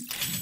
you